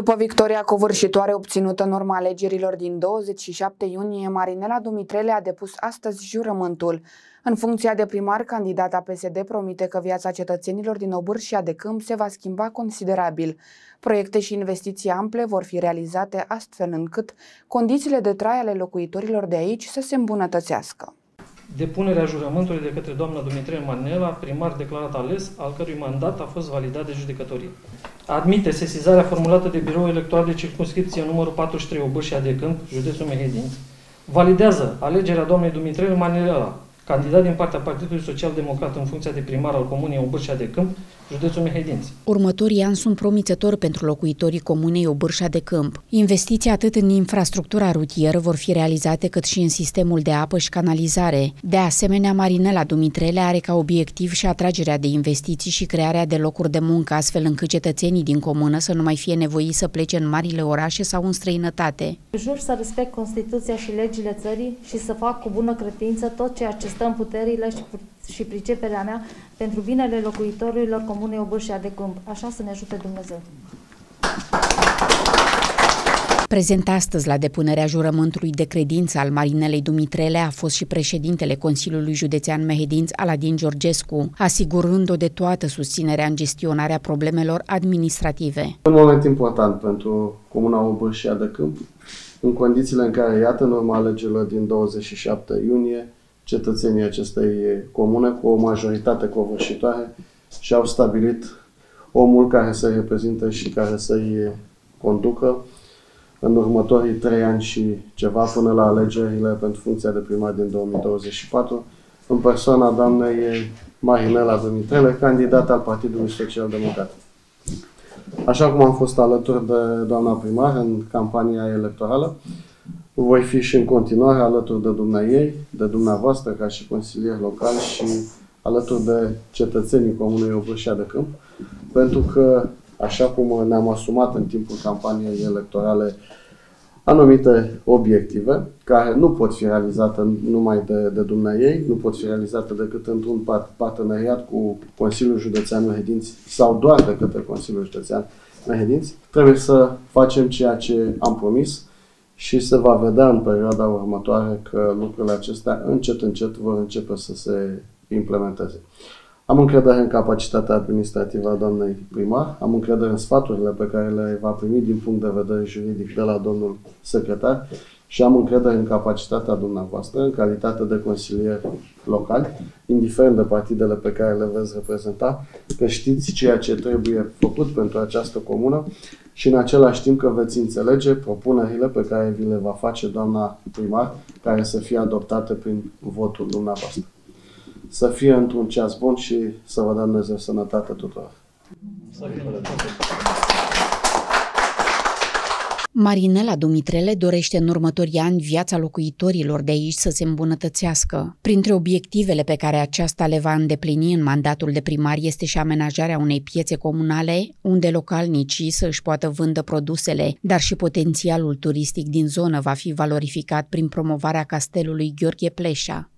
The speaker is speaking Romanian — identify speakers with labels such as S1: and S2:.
S1: După victoria covârșitoare obținută în urma alegerilor din 27 iunie, Marinela Dumitrele a depus astăzi jurământul. În funcția de primar, candidata PSD promite că viața cetățenilor din Obârșia de Câmp se va schimba considerabil. Proiecte și investiții ample vor fi realizate astfel încât condițiile de trai ale locuitorilor de aici să se îmbunătățească
S2: depunerea jurământului de către doamna Dumitrie Manela, primar declarat ales, al cărui mandat a fost validat de judecătorie. Admite sesizarea formulată de Biroul Electoral de Circunscripție numărul 43 Obârșia de Câmp, județul Mehedinți, validează alegerea doamnei Dumitrie Manela candidat din partea Partidului Social Democrat în funcția de primar al Comunei Obârșa de Câmp, județul Mehedinți.
S3: Următorii ani sunt promițători pentru locuitorii Comunei Obârșa de Câmp. Investiții atât în infrastructura rutieră vor fi realizate cât și în sistemul de apă și canalizare. De asemenea, Marinela Dumitrele are ca obiectiv și atragerea de investiții și crearea de locuri de muncă, astfel încât cetățenii din comună să nu mai fie nevoiți să plece în marile orașe sau în străinătate.
S4: Jur să respect Constituția și legile țării și să fac cu bună credință tot ceea ce stă în puterile și, și priceperea mea pentru binele locuitorilor comunei Obârșia de Câmp. Așa să ne ajute Dumnezeu.
S3: Prezent astăzi la depunerea jurământului de credință al Marinelei Dumitrele a fost și președintele Consiliului Județean Mehedinț, Aladin Georgescu, asigurând-o de toată susținerea în gestionarea problemelor administrative.
S5: Un moment important pentru Comuna Obârșia de Câmp, în condițiile în care, iată, în urma alegerilor din 27 iunie, cetățenii acestei comune cu o majoritate covârșitoare și au stabilit omul care să-i reprezintă și care să-i conducă în următorii trei ani și ceva până la alegerile pentru funcția de primar din 2024, în persoana doamnei Marinela Dumitrele, candidat al Partidului Social Democrat. Așa cum am fost alături de doamna primar în campania electorală, voi fi și în continuare alături de dumneai, de dumneavoastră ca și consilier local și alături de cetățenii Comunei Obârșia de Câmp, pentru că, așa cum ne-am asumat în timpul campaniei electorale anumite obiective care nu pot fi realizate numai de, de dumneai, nu pot fi realizate decât într-un parteneriat cu Consiliul Județean Mehedinți sau doar de către Consiliul Județean Mehedinți, trebuie să facem ceea ce am promis, și se va vedea în perioada următoare că lucrurile acestea încet, încet vor începe să se implementeze. Am încredere în capacitatea administrativă a doamnei primar, am încredere în sfaturile pe care le va primi din punct de vedere juridic de la domnul secretar și am încredere în capacitatea dumneavoastră, în calitate de consilier local, indiferent de partidele pe care le veți reprezenta, că știți ceea ce trebuie făcut pentru această comună și în același timp că veți înțelege propunerile pe care vi le va face doamna primar, care să fie adoptate prin votul dumneavoastră. Să fie într-un ceas bun și să vă dea Dumnezeu sănătate tuturor. Să fie
S3: Marinela Dumitrele dorește în următorii ani viața locuitorilor de aici să se îmbunătățească. Printre obiectivele pe care aceasta le va îndeplini în mandatul de primar este și amenajarea unei piețe comunale unde localnicii să își poată vândă produsele, dar și potențialul turistic din zonă va fi valorificat prin promovarea castelului Gheorghe Pleșa.